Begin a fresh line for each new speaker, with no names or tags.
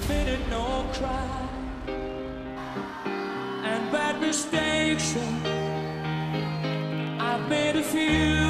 committed no crime and bad mistakes. Uh, I've made a few.